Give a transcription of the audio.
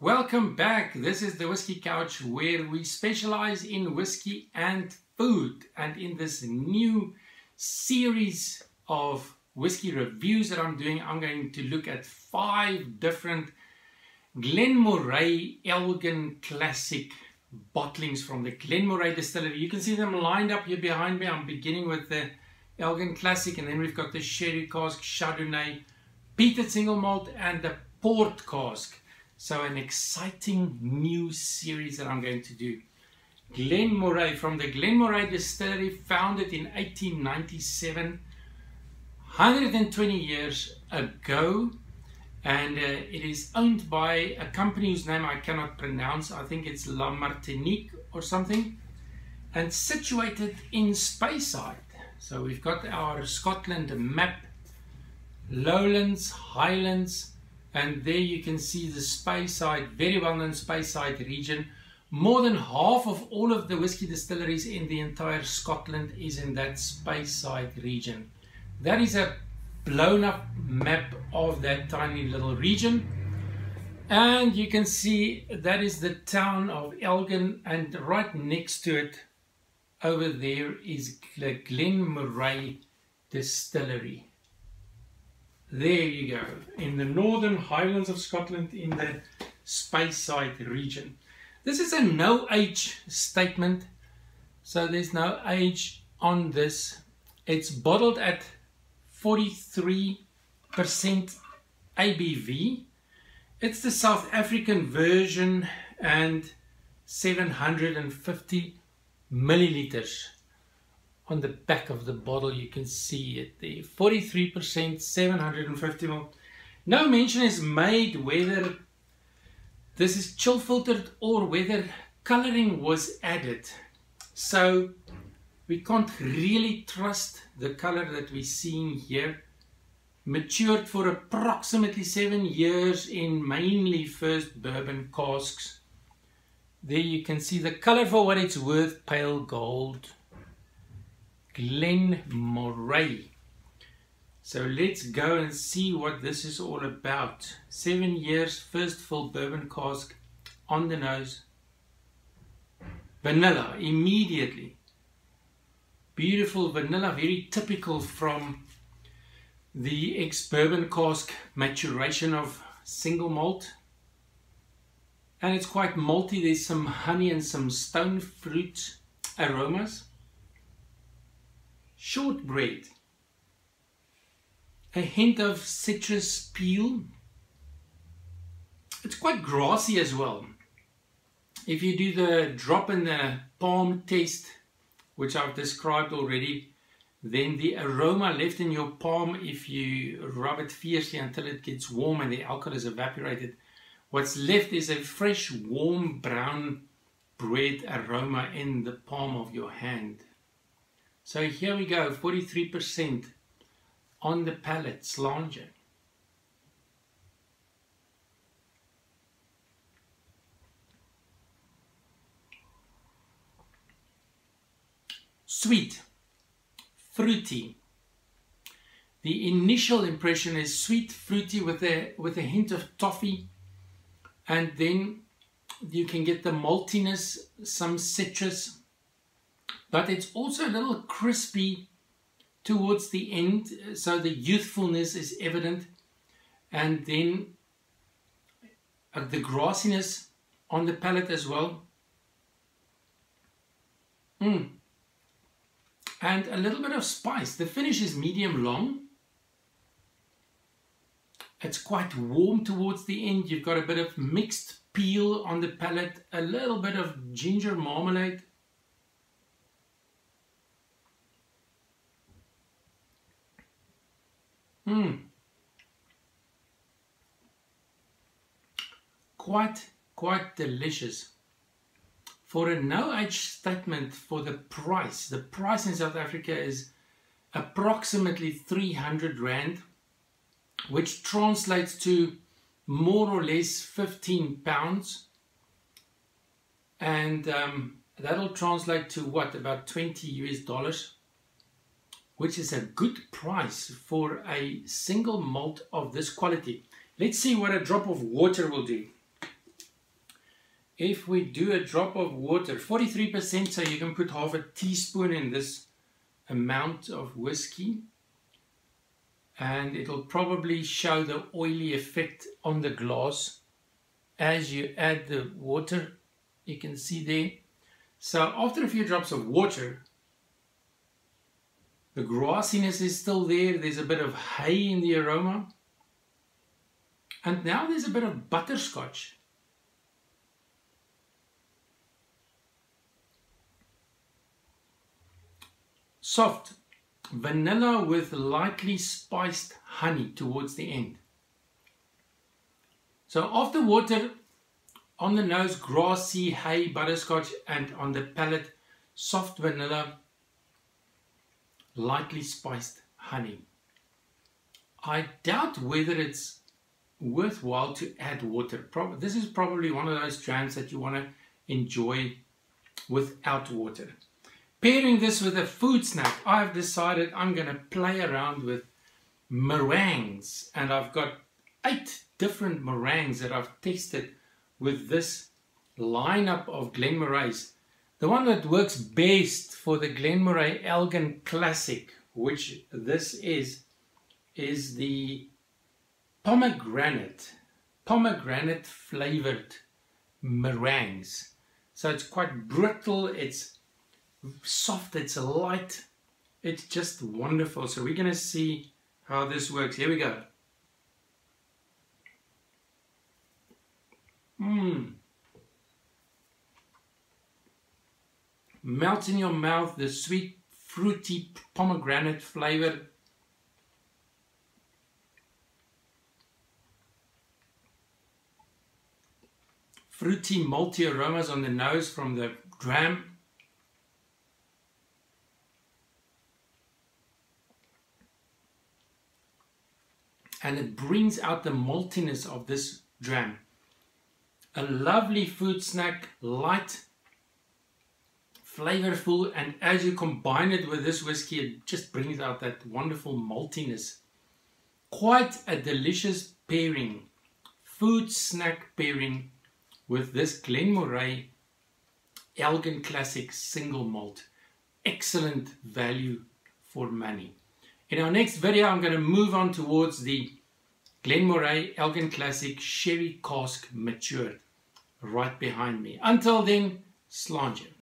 Welcome back. This is the Whisky Couch where we specialize in whiskey and food. And in this new series of whiskey reviews that I'm doing, I'm going to look at five different Glen Moray Elgin Classic bottlings from the Glen Moray Distillery. You can see them lined up here behind me. I'm beginning with the Elgin Classic and then we've got the Sherry Cask, Chardonnay, Peated Single Malt and the Port Cask. So an exciting new series that I'm going to do. Glen Moray from the Glen Moray Distillery, founded in 1897, 120 years ago. And uh, it is owned by a company whose name I cannot pronounce. I think it's La Martinique or something. And situated in Speyside. So we've got our Scotland map, lowlands, highlands, and there you can see the Speyside, very well known Speyside region. More than half of all of the whiskey distilleries in the entire Scotland is in that Speyside region. That is a blown up map of that tiny little region. And you can see that is the town of Elgin and right next to it over there is the Glen Moray Distillery. There you go, in the northern highlands of Scotland in the Speyside region. This is a no age statement, so there's no age on this. It's bottled at 43% ABV. It's the South African version and 750 milliliters on the back of the bottle you can see it there. 43% 750 ml no mention is made whether this is chill filtered or whether coloring was added. So we can't really trust the color that we're seeing here. Matured for approximately seven years in mainly first bourbon casks. There you can see the color for what it's worth pale gold Glen Moray. So let's go and see what this is all about. Seven years, first fill bourbon cask on the nose. Vanilla, immediately. Beautiful vanilla, very typical from the ex-bourbon cask maturation of single malt. And it's quite malty, there's some honey and some stone fruit aromas shortbread, a hint of citrus peel. It's quite grassy as well. If you do the drop in the palm test, which I've described already, then the aroma left in your palm, if you rub it fiercely until it gets warm and the alcohol is evaporated, what's left is a fresh, warm, brown bread aroma in the palm of your hand. So here we go, 43% on the palate, sláinte. Sweet, fruity. The initial impression is sweet, fruity with a, with a hint of toffee and then you can get the maltiness, some citrus, but it's also a little crispy towards the end so the youthfulness is evident. And then uh, the grassiness on the palate as well. Mm. and a little bit of spice. The finish is medium long. It's quite warm towards the end. You've got a bit of mixed peel on the palate a little bit of ginger marmalade Hmm. Quite, quite delicious. For a no-age statement for the price, the price in South Africa is approximately 300 Rand, which translates to more or less 15 pounds. And um, that'll translate to what, about 20 US dollars which is a good price for a single malt of this quality. Let's see what a drop of water will do. if we do a drop of water, 43%, so you can put half a teaspoon in this amount of whiskey and it'll probably show the oily effect on the glass as you add the water you can see there so after a few drops of water the grassiness is still there. There's a bit of hay in the aroma. And now there's a bit of butterscotch. Soft vanilla with lightly spiced honey towards the end. So after water, on the nose, grassy, hay, butterscotch, and on the palate, soft vanilla, lightly spiced honey. I doubt whether it's worthwhile to add water. This is probably one of those jams that you want to enjoy without water. Pairing this with a food snack, I've decided I'm going to play around with meringues. And I've got eight different meringues that I've tested with this lineup of Glen Moray's. The one that works best for the Glen Moray Elgin Classic, which this is, is the pomegranate, pomegranate flavored meringues. So it's quite brittle, it's soft, it's light. It's just wonderful. So we're going to see how this works. Here we go. Mmm. Melts in your mouth, the sweet, fruity pomegranate flavor. Fruity, malty aromas on the nose from the dram. and it brings out the maltiness of this dram. A lovely food snack, light, flavorful, and as you combine it with this whiskey, it just brings out that wonderful maltiness. Quite a delicious pairing, food snack pairing with this Glen Moray Elgin Classic single malt. Excellent value for money. In our next video, I'm going to move on towards the Glen Moray Elgin Classic Sherry Cask Matured right behind me. Until then, sláinte.